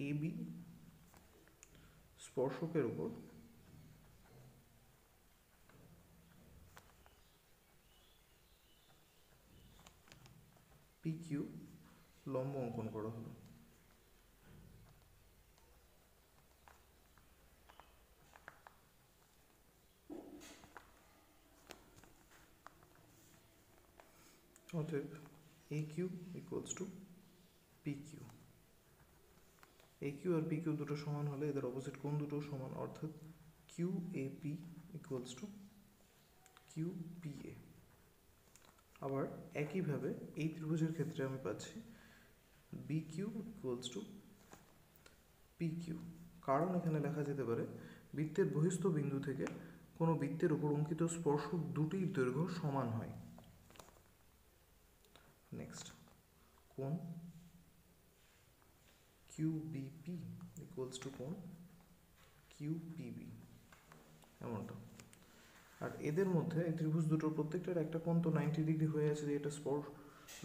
এ বি স্পর্শকের উপর পি কিউ লম্ব অঙ্কন করা হলো। অতএব A Q equals to P Q A Q R P Q দুটো সমান হলে এদের অপোজিট কোন দুটো সমান? অর্থাৎ Q A P equals to Q P A আবার একইভাবে এই ত্রিভুজের ক্ষেত্রে আমি পাচ্ছি B Q equals to P Q কারণ এখানে লেখা যেতে পারে, বৃত্তের বহিস্থ বিন্দু থেকে কোনো বৃত্তের উপর অঙ্কিত স্পর্শক দুটির দৈর্ঘ্য সমান হয়। নেক্সট কোন Q B P equals to কোন কিউ পিবি এমনটা। আর এদের মধ্যে এই ত্রিভুজ দুটোর প্রত্যেকটার একটা কোণ তো নাইনটি ডিগ্রি হয়ে আছে যে এটা স্পর্শ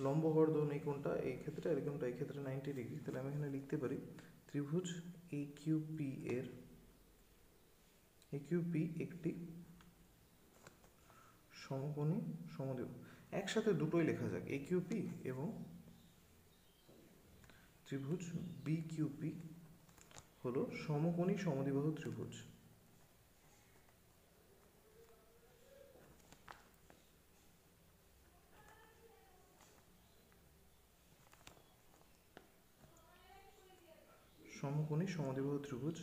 লম্ব হওয়ার দরুন এই কোণটা, এই ক্ষেত্রে আর কোণটা, এই ক্ষেত্রে নাইনটি ডিগ্রি তাহলে আমি এখানে লিখতে পারি ত্রিভুজ এ কিউ পি এর এ কিউ পি একটি সমকোণী সমদ্বিবাহু একসাথে দুটোই লেখা যাক এ কিউ পি এবং ত্রিভুজ বি কিউ পি হলো সমকোণী সমদ্বিবাহু ত্রিভুজ। সমকোণী সমদ্বিবাহু ত্রিভুজ।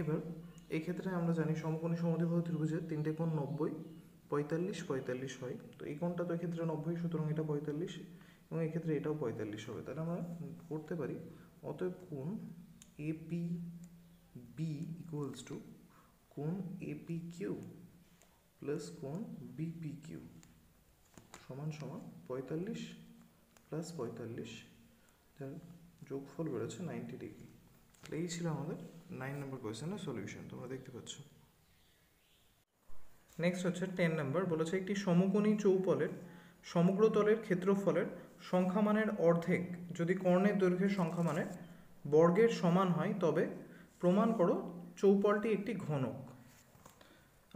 এবার এই ক্ষেত্রে আমরা জানি সমকোণী সমদ্বিবাহু ত্রিভুজের তিনটে কোণ নব্বই, পঁয়তাল্লিশ পঁয়তাল্লিশ হয়। তো এই কোণটা তো এক্ষেত্রে নব্বই, সুতরাং এটা পঁয়তাল্লিশ এবং এক্ষেত্রে এটাও পঁয়তাল্লিশ হবে। তাহলে আমরা করতে পারি, অতএব কোণ A P B equals to কোণ এপি কিউ প্লাস কোণ বিপি কিউ সমান সমান পঁয়তাল্লিশ প্লাস পঁয়তাল্লিশ। যার যোগফল বেরোচ্ছে নাইনটি ডিগ্রি। এই ছিল আমাদের নাইন নম্বর কোয়েশ্চেনের সলিউশন তোমরা দেখতে পাচ্ছ। নেক্সট হচ্ছে টেন নম্বর বলেছে একটি সমকোণী চৌপলের সমগ্র তলের ক্ষেত্রফলের সংখ্যামানের অর্ধেক যদি কর্ণের দৈর্ঘ্যের সংখ্যামানের বর্গের সমান হয়, তবে প্রমাণ করো চৌপলটি একটি ঘনক।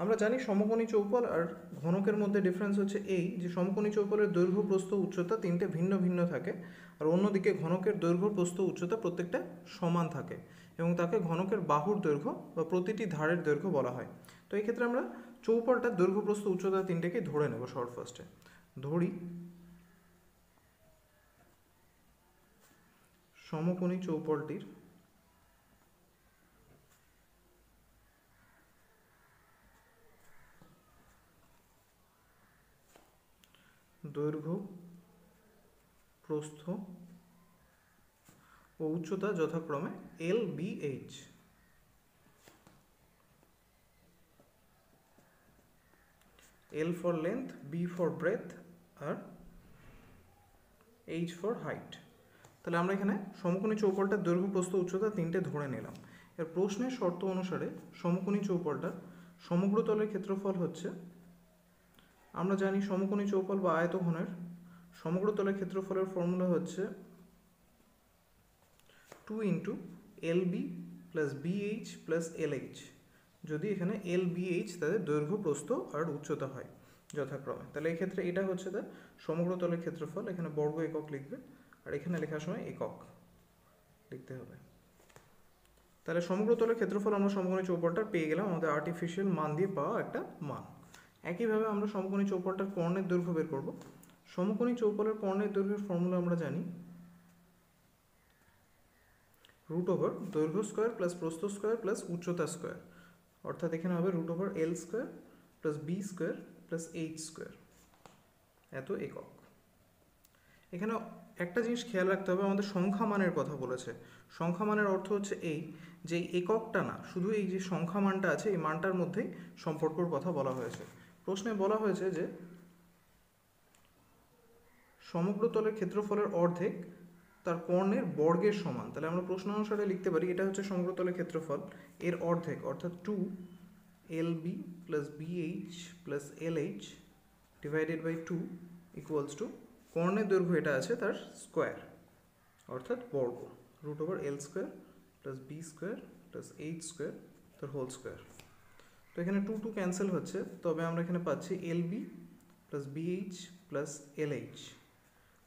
আমরা জানি সমকোণী চৌপল আর ঘনকের মধ্যে ডিফারেন্স হচ্ছে এই যে সমকোণী চৌপলের দৈর্ঘ্য, প্রস্থ, উচ্চতা তিনটে ভিন্ন ভিন্ন থাকে। আর অন্যদিকে ঘনকের দৈর্ঘ্য, প্রস্থ, উচ্চতা প্রত্যেকটা সমান থাকে এবং তাকে ঘনকের বাহুর দৈর্ঘ্য বা প্রতিটি ধারের দৈর্ঘ্য বলা হয়। তো এই ক্ষেত্রে আমরা চৌপলটার দৈর্ঘ্য, প্রস্থ, উচ্চতা তিনটেকে ধরে নেব শর্ট ফার্স্টে ধরি, সমকোণী চৌপলটির দৈর্ঘ্য, প্রস্থ ও উচ্চতা যথাক্রমে L B H. L for length, B for breadth R H for height. তাহলে আমরা এখানে সমকোণী চৌপলটার দৈর্ঘ্য, প্রস্থ, উচ্চতা তিনটে ধরে নিলাম। এর প্রশ্নের শর্ত অনুসারে সমকোণী চৌপলটার সমগ্র তলের ক্ষেত্রফল হচ্ছে আমরা জানি সমকোণী চৌপল বা আয়তঘনের সমগ্র তলের ক্ষেত্রফলের ফর্মুলা হচ্ছে two into L B plus B H plus L H যদি এখানে এল বি এইচ তাদের দৈর্ঘ্য, প্রস্থ আর উচ্চতা হয় যথাক্রমে। তাহলে এই ক্ষেত্রে এটা হচ্ছে তার সমগ্র তলের ক্ষেত্রফল, এখানে বর্গ একক লিখবে আর এখানে লেখার সময় একক লিখতে হবে। তাহলে সমগ্র তলের ক্ষেত্রফল আমরা সমকোণী চৌপটটার পেয়ে গেলাম, আমাদের আর্টিফিশিয়াল মান দিয়ে পাওয়া একটা মান। একইভাবে আমরা সমকোণী চৌপটটার কর্ণের দৈর্ঘ্য বের করব। সমকোণী চৌপলের কর্ণের দৈর্ঘ্যের ফর্মুলা আমরা জানি রুট ওভার দৈর্ঘ্য স্কোয়ার প্লাস প্রস্থ স্কোয়ার প্লাস উচ্চতা স্কোয়ার অর্থাৎ এখানে হবে root over L square plus B square plus H square এত একক। এখানে একটা জিনিস খেয়াল রাখতে হবে, আমাদের সংখ্যা মানের কথা বলেছে। সংখ্যা মানের অর্থ হচ্ছে এই যে এককটা না, শুধু এই যে সংখ্যা মানটা আছে, এই মানটার মধ্যেই সম্পর্কর কথা বলা হয়েছে। প্রশ্নে বলা হয়েছে যে, সমগ্র তলের ক্ষেত্রফলের অর্ধেক তার কর্ণের বর্গের সমান। তাহলে আমরা প্রশ্ন অনুসারে লিখতে পারি, এটা হচ্ছে সমগ্র তলের ক্ষেত্রফল, এর অর্ধেক, অর্থাৎ two L B plus B H plus L H divided by two equals to কর্ণের দৈর্ঘ্য এটা আছে তার স্কোয়ার, অর্থাৎ বর্গ, root over L square plus B square plus H square, তার হোল স্কোয়ার। তো এখানে টু টু ক্যান্সেল হচ্ছে, তবে আমরা এখানে পাচ্ছি L B plus B H plus L H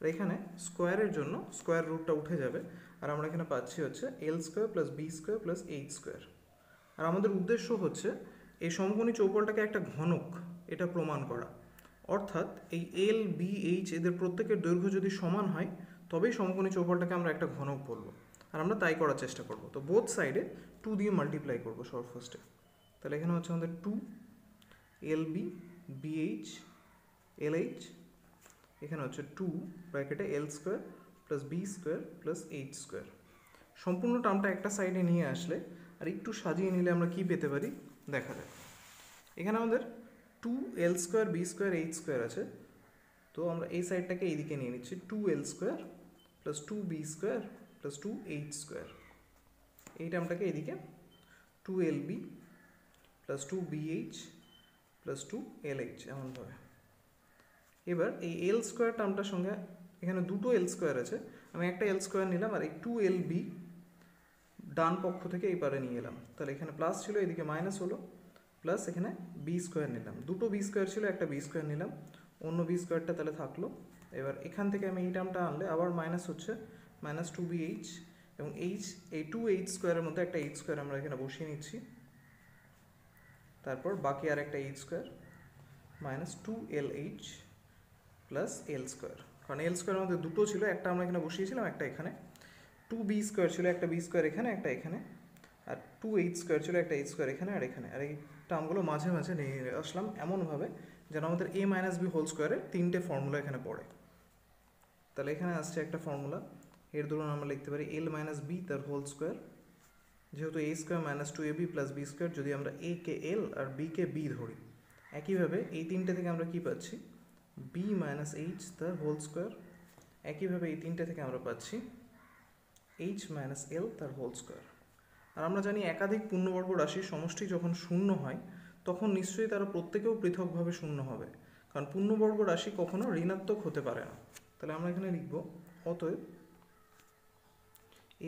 আর এখানে স্কোয়ারের জন্য স্কোয়ার রুটটা উঠে যাবে, আর আমরা এখানে পাচ্ছি হচ্ছে L square plus B square plus H square আর আমাদের উদ্দেশ্য হচ্ছে এই সমকোণী চৌকোণটাকে একটা ঘনক, এটা প্রমাণ করা। অর্থাৎ এই এল বি এইচ এদের প্রত্যেকের দৈর্ঘ্য যদি সমান হয়, তবেই সমকোণী চৌকোণটাকে আমরা একটা ঘনক বলব। আর আমরা তাই করার চেষ্টা করব। তো বোথ সাইডে টু দিয়ে মাল্টিপ্লাই করব শর্ট ফার্স্টে তাহলে এখানে হচ্ছে আমাদের two L B B H H এখানে হচ্ছে টু ব্র্যাকেটে L square plus B square plus H square সম্পূর্ণ টার্মটা একটা সাইডে নিয়ে আসলে আর একটু সাজিয়ে নিলে আমরা কি পেতে পারি? দেখা যাক। এখানে আমাদের two L square B square H square আছে। তো আমরা এই সাইডটাকে এইদিকে নিয়ে নিচ্ছি। Two L square plus two B square plus two H square এই টার্মটাকে এদিকে two L B plus two B H plus two L H এমনভাবে। এবার এই এল স্কোয়ার টার্মটার সঙ্গে এখানে দুটো এল স্কোয়ার আছে। আমি একটা এল স্কোয়ার নিলাম আর এই টু এল বি ডান পক্ষ থেকে এই পারে নিয়ে এলাম। তাহলে এখানে প্লাস ছিল, এদিকে মাইনাস হলো। প্লাস এখানে বি স্কোয়ার নিলাম। দুটো বি স্কোয়ার ছিল, একটা বি স্কোয়ার নিলাম। অন্য বি স্কোয়ারটা তাহলে থাকল। এবার এখান থেকে আমি এই টার্মটা আনলে আবার মাইনাস হচ্ছে মাইনাস টু বি এইচ এবং এইচ এই টু এইচ স্কোয়ারের মধ্যে একটা এইচ স্কোয়ার আমরা এখানে বসিয়ে নিচ্ছি। তারপর বাকি আর একটা H square minus two L H plus L square কারণ এল স্কোয়ারের মধ্যে দুটো ছিল, একটা আমরা এখানে বসিয়েছিলাম, একটা এখানে। টু বি স্কোয়ার ছিল, একটা বি স্কোয়ার এখানে, একটা এখানে। আর টু এইচ স্কোয়ার ছিল, একটা এইচ স্কোয়ার এখানে আর এখানে। আর এই টার্মগুলো মাঝে মাঝে নিয়ে আসলাম এমনভাবে যেন আমাদের এ মাইনাস বি হোল স্কোয়ারের তিনটে ফর্মুলা এখানে পড়ে। তাহলে এখানে আসছে একটা ফর্মুলা এর দরুন আমরা লিখতে পারি এল মাইনাস বি তার হোল স্কোয়ার যেহেতু A square minus two A B plus B square যদি আমরা এ কে এল আর বি কে বি ধরি, একইভাবে এই তিনটে থেকে আমরা কি পাচ্ছি? B minus H the whole square একইভাবে এই তিনটে থেকে আমরা পাচ্ছি এইচ মাইনাস এল তার হোল স্কোয়ার আর আমরা জানি একাধিক পূর্ণবর্গ রাশির সমষ্টি যখন শূন্য হয়, তখন নিশ্চয়ই তারা প্রত্যেকেও পৃথকভাবে শূন্য হবে। কারণ পূর্ণবর্গ রাশি কখনো ঋণাত্মক হতে পারে না। তাহলে আমরা এখানে লিখব, অতএব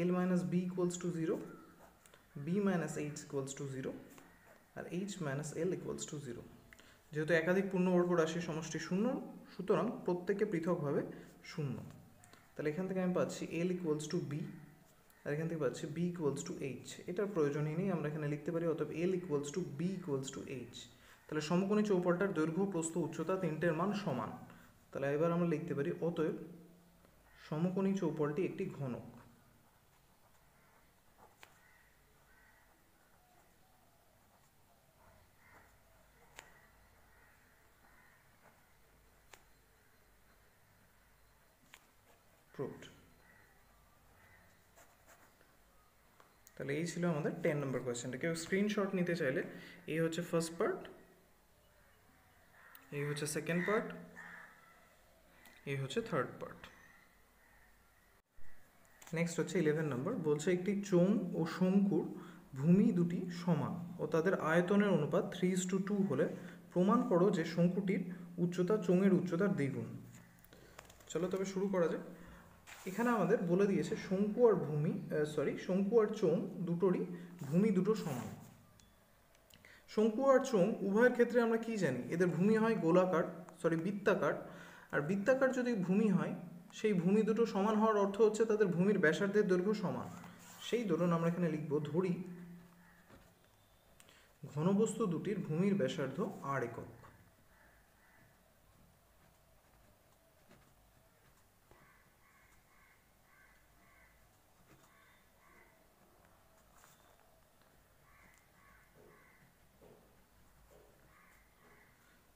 L minus B equals to zero B minus H equals to zero R H minus L equals to zero যেহেতু একাধিক পূর্ণবর্গ রাশির সমষ্টি শূন্য, সুতরাং প্রত্যেকে পৃথকভাবে শূন্য। তাহলে এখান থেকে আমি পাচ্ছি এল ইকুয়ালস টু বি আর এখান থেকে পাচ্ছি বি ইকুয়ালস টু এইচ এটার প্রয়োজনই নেই, আমরা এখানে লিখতে পারি অতএব L equals to B equals to H তাহলে সমকোণী চৌপাটটার দৈর্ঘ্য, প্রস্থ, উচ্চতা তিনটের মান সমান। তাহলে এবার আমরা লিখতে পারি অতএব সমকোণী চৌপলটি একটি ঘনক proved তাহলে এই ছিল আমাদের টেন নম্বর কোয়েশ্চেনটা কেউ স্ক্রিনশট নিতে চাইলে এই হচ্ছে ফার্স্ট পার্ট এই হচ্ছে সেকেন্ড পার্ট এই হচ্ছে থার্ড পার্ট নেক্সট হচ্ছে ইলেভেন নম্বর বলছে একটি চোং ও শঙ্কুর ভূমি দুটি সমান ও তাদের আয়তনের অনুপাত থ্রি ইস টু টু হলে প্রমাণ করো যে শঙ্কুটির উচ্চতা চোঙের উচ্চতার দ্বিগুণ। চলো তবে শুরু করা যাক। এখানে আমাদের বলে দিয়েছে শঙ্কু আর ভূমি সরি শঙ্কু আর চোং দুটোরই ভূমি দুটো সমান। শঙ্কু আর চোং উভয়ের ক্ষেত্রে আমরা কি জানি? এদের ভূমি হয় গোলাকার সরি বৃত্তাকার। আর বৃত্তাকার যদি ভূমি হয়, সেই ভূমি দুটো সমান হওয়ার অর্থ হচ্ছে তাদের ভূমির ব্যাসার্ধের দৈর্ঘ্য সমান। সেই ধরুন আমরা এখানে লিখব ধরি, ঘনবস্তু দুটির ভূমির ব্যাসার্ধ আর একক।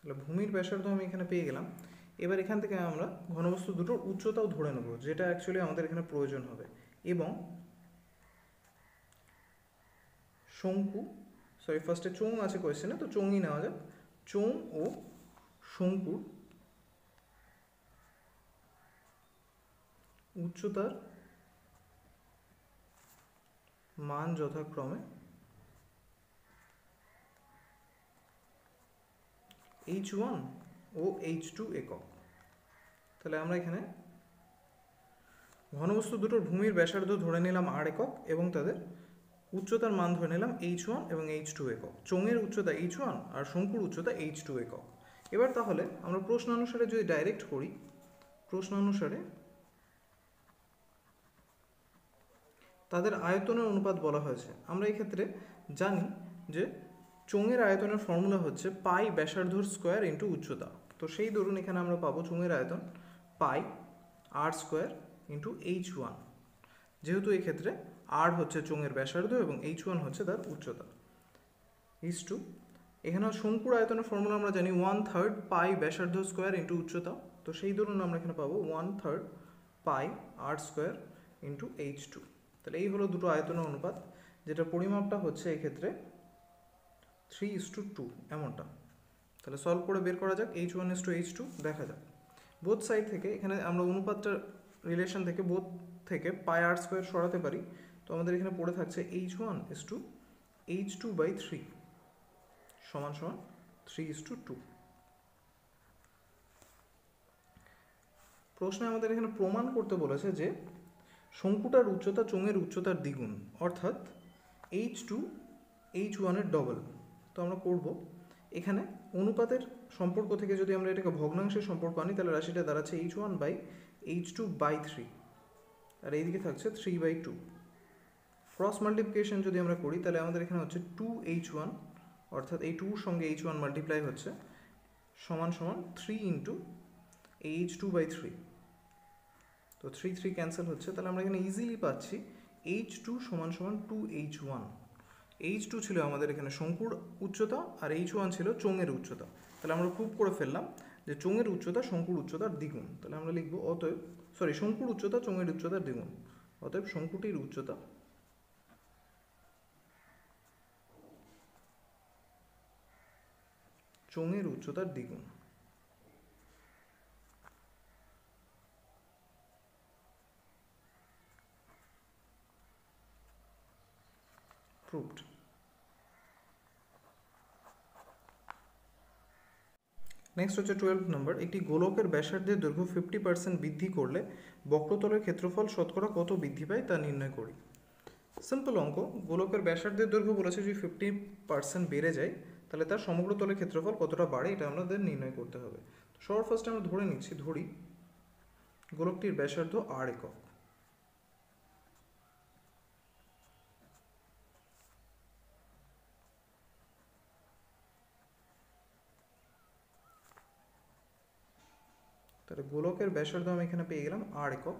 তাহলে ভূমির ব্যাসার্ধ আমি এখানে পেয়ে গেলাম। এবার এখান থেকে আমরা ঘনবস্তু দুটোর উচ্চতাও ধরে নেব, যেটা অ্যাকচুয়ালি আমাদের এখানে প্রয়োজন হবে। এবং শঙ্কু সরি ফার্স্টে চোং আছে কোয়েশ্চেনে তো চোঙই নেওয়া যাক। চোং ও শঙ্কুর উচ্চতার মান যথাক্রমে এইচ ওয়ান ও এইচ টু একক। তাহলে আমরা এখানে ঘনবস্তু দুটোর ভূমির ব্যাসার্ধ ধরে নিলাম আর একক এবং তাদের উচ্চতার মান ধরে নিলাম এইচ ওয়ান এবং এইচ টু একক। চোঙের উচ্চতা এইচ ওয়ান আর শঙ্কুর উচ্চতা এইচ টু একক। এবার তাহলে আমরা প্রশ্ন অনুসারে যদি ডাইরেক্ট করি, প্রশ্ন অনুসারে তাদের আয়তনের অনুপাত বলা হয়েছে। আমরা এই ক্ষেত্রে জানি যে চোঙের আয়তনের ফর্মুলা হচ্ছে পাই ব্যাসার্ধর স্কোয়ার ইন্টু উচ্চতা। তো সেই ধরুন এখানে আমরা পাবো চোঙের আয়তন pi R square into H one যেহেতু এক্ষেত্রে আর হচ্ছে চোঙের ব্যাসার্ধ এবং এইচ ওয়ান হচ্ছে তার উচ্চতা। ইস টু এখানে শঙ্কুর আয়তনের ফর্মুলা আমরা জানি ওয়ান থার্ড পাই ব্যাসার্ধ স্কোয়ার ইন্টু উচ্চতা। তো সেই ধরুন আমরা এখানে পাবো one third pi R square into H two তাহলে এই হলো দুটো আয়তনের অনুপাত। যেটা পরিমাপটা হচ্ছে এক্ষেত্রে থ্রি ইস টু টু এমনটা। তাহলে সলভ করে বের করা যাক H one is to H two দেখা যাক। বোথ সাইড থেকে, এখানে আমরা অনুপাতটা রিলেশন থেকে বোথ থেকে পাই আর স্কোয়ার সরাতে পারি। তো আমাদের এখানে পড়ে থাকছে H one is to H two by three সমান সমান থ্রি ইস টু টু প্রশ্নে আমাদের এখানে প্রমাণ করতে বলেছে যে শঙ্কুটার উচ্চতা চোঙের উচ্চতার দ্বিগুণ, অর্থাৎ এইচ টু এইচ ওয়ানের ডবল তো আমরা করব। এখানে অনুপাতের সম্পর্ক থেকে যদি আমরা এটাকে ভগ্নাংশের সম্পর্ক আনি, তাহলে রাশিটা দাঁড়াচ্ছে H one by H two by three আর এইদিকে থাকছে three by two cross multiplication যদি আমরা করি, তাহলে আমাদের এখানে হচ্ছে টু এইচ ওয়ান অর্থাৎ এই টুর সঙ্গে এইচ ওয়ান মাল্টিপ্লাই হচ্ছে, সমান সমান three into H two by three তো থ্রি থ্রি ক্যান্সেল হচ্ছে, তাহলে আমরা এখানে ইজিলি পাচ্ছি এইচ টু সমান সমান two H one H two ছিল আমাদের এখানে শঙ্কুর উচ্চতা আর এইচ ওয়ান ছিল চোঙের উচ্চতা। তাহলে আমরা প্রুভ করে ফেললাম যে চোঙের উচ্চতা, শঙ্কুর উচ্চতার দ্বিগুণ। তাহলে আমরা লিখব অতএব সরি শঙ্কুর উচ্চতা, চোঙের উচ্চতার দ্বিগুণ। অতএব শঙ্কুটির উচ্চতা চোঙের উচ্চতার দ্বিগুণ। Proved নেক্সট হচ্ছে টুয়েলভ নম্বর একটি গোলকের ব্যাসার্ধের দৈর্ঘ্য ফিফটি পার্সেন্ট বৃদ্ধি করলে বক্রতলের ক্ষেত্রফল শতকরা কত বৃদ্ধি পায় তা নির্ণয় করি। সিম্পল অঙ্ক। গোলকের ব্যাসার্ধের দৈর্ঘ্য বলেছে যদি ফিফটি পার্সেন্ট বেড়ে যায়, তাহলে তার সমগ্র তলের ক্ষেত্রফল কতটা বাড়ে এটা আমাদের নির্ণয় করতে হবে। সবার ফার্স্টে আমরা ধরে নিচ্ছি, ধরি গোলকটির ব্যাসার্ধ আর একক। তাহলে গোলকের ব্যাসার্ধ আমি এখানে পেয়ে গেলাম আর একক।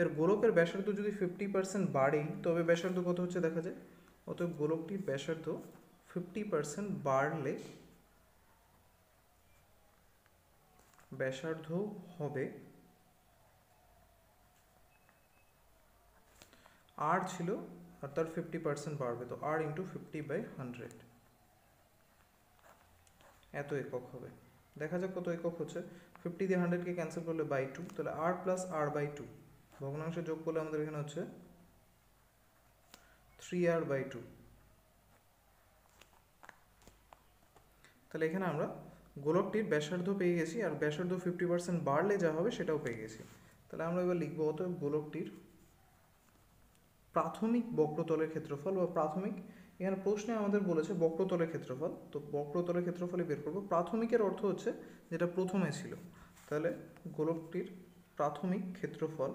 এর গোলকের ব্যাসার্ধ যদি ফিফটি পার্সেন্ট বাড়েই তবে ব্যাসার্ধ কত হচ্ছে দেখা যায় অতএব গোলকটির ব্যাসার্ধ ফিফটি পার্সেন্ট বাড়লে ব্যাসার্ধ হবে আর ছিল আর তার ফিফটি পার্সেন্ট বাড়বে, তো R into fifty by hundred এত একক হবে। দেখা যাক কত একক হচ্ছে। ফিফটি দিয়ে হান্ড্রেডকে ক্যান্সেল করলে বাই টু তাহলে r plus r by two ভগ্নাংশে যোগ করলে আমাদের এখানে হচ্ছে থ্রি আর বাই টু তাহলে এখানে আমরা গোলকটির ব্যাসার্ধ পেয়ে গেছি, আর ব্যাসার্ধ ফিফটি পার্সেন্ট বাড়লে যা হবে সেটাও পেয়ে গেছি। তাহলে আমরা এবার লিখব অতএব গোলকটির প্রাথমিক বক্রতলের ক্ষেত্রফল, বা প্রাথমিক, এখানে প্রশ্নে আমাদের বলেছে বক্রতলের ক্ষেত্রফল, তো বক্রতলের ক্ষেত্রফলই বের করব। প্রাথমিকের অর্থ হচ্ছে যেটা প্রথমে ছিল। তাহলে গোলকটির প্রাথমিক ক্ষেত্রফল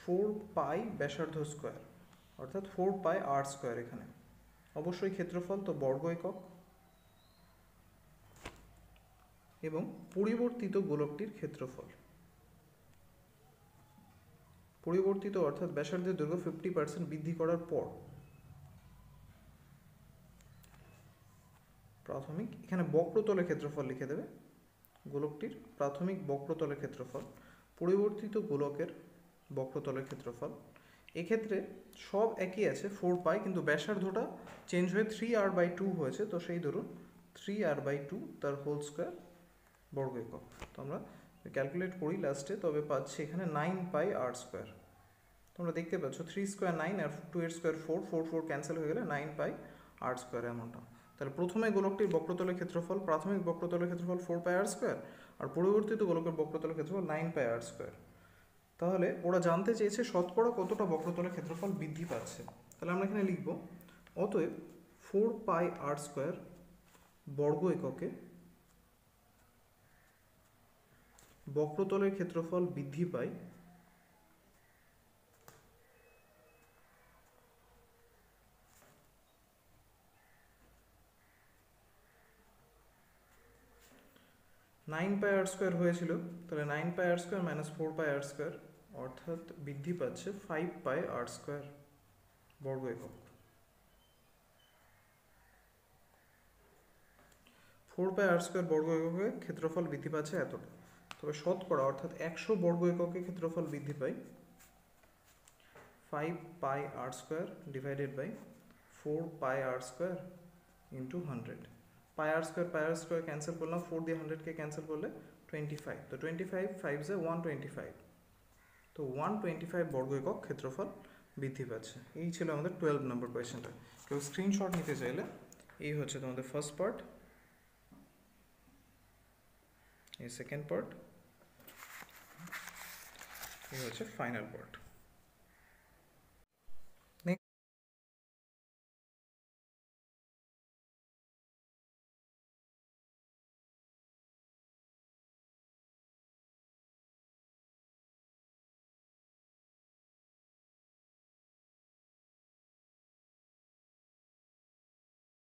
ফোর পাই ব্যাসার্ধ স্কোয়ার অর্থাৎ ফোর পাই আর স্কোয়ার এখানে। অবশ্যই ক্ষেত্রফল তো বর্গ একক এবং পরিবর্তিত গোলকটির ক্ষেত্রফল। পরিবর্তিত অর্থাৎ ব্যাসার্ধের দৈর্ঘ্য ফিফটি পার্সেন্ট বৃদ্ধি করার পর প্রাথমিক। এখানে বক্রতলের ক্ষেত্রফল লিখে দেবে। গোলকটির প্রাথমিক বক্রতলের ক্ষেত্রফল, পরিবর্তিত গোলকের বক্রতলের ক্ষেত্রফল। এক্ষেত্রে সব একই আছে ফোর পাই কিন্তু ব্যাসার্ধটা চেঞ্জ হয়ে থ্রি আর বাই টু হয়েছে। তো সেই ধরুন থ্রি আর বাই টু তার হোল স্কোয়ার বর্গ একক। তো আমরা ক্যালকুলেট করি লাস্টে তবে পাচ্ছি এখানে নাইন পাই আর স্কোয়ার তোমরা দেখতে পাচ্ছ থ্রি স্কোয়ার নাইন আর টু এর square four four four cancel হয়ে গেলে নাইন পাই আর স্কোয়ার এমনটা তাহলে প্রথমে গোলকটির বক্রতলের ক্ষেত্রফল, প্রাথমিক বক্রতলের ক্ষেত্রফল ফোর পাই আর স্কোয়ার আর পরিবর্তিত গোলকের বক্রতলের ক্ষেত্রফল নাইন পাই আর স্কোয়ার তাহলে ওরা জানতে চেয়েছে শতকরা কতটা বক্রতলের ক্ষেত্রফল বৃদ্ধি পাচ্ছে। তাহলে আমরা এখানে লিখব, অতএব ফোর পাই আর স্কোয়ার বর্গ এককে বক্রতলের ক্ষেত্রফল বৃদ্ধি পায় নাইন পাই আর স্কোয়ার হয়েছিল, তাহলে nine pi r square minus four pi r square অর্থাৎ বৃদ্ধি পাচ্ছে ফাইভ পাই আর স্কোয়ার বর্গ একক ফোর পাই আর স্কোয়ার বর্গ এককে ক্ষেত্রফল বৃদ্ধি পাচ্ছে এতটা। তবে শতকরা, অর্থাৎ একশো বর্গ এককে ক্ষেত্রফল বৃদ্ধি পায় five pi r square divided by four pi r square into hundred pi r square pi r square cancel করলাম ফোর দিয়ে হান্ড্রেডকে ক্যান্সেল করলে টোয়েন্টি ফাইভ তো টোয়েন্টি ফাইভ ফাইভ জে ওয়ান টোয়েন্টি ফাইভ তো ওয়ান টোয়েন্টি ফাইভ বর্গ একক ক্ষেত্রফল বৃদ্ধি পাচ্ছে। এই ছিল আমাদের টুয়েলভ নম্বর কোয়েশ্চেনটা কেউ স্ক্রিনশট নিতে চাইলে এই হচ্ছে তোমাদের ফার্স্ট পার্ট এই সেকেন্ড পার্ট এই হচ্ছে ফাইনাল পার্ট